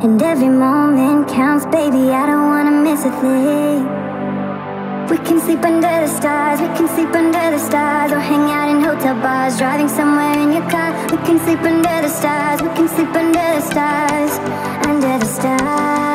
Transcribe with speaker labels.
Speaker 1: And every moment counts, baby. I don't wanna miss a thing. We can sleep under the stars, we can sleep under the stars, or hang out in hotel bars, driving somewhere in your car. We can sleep under the stars, we can sleep under the stars, under the stars.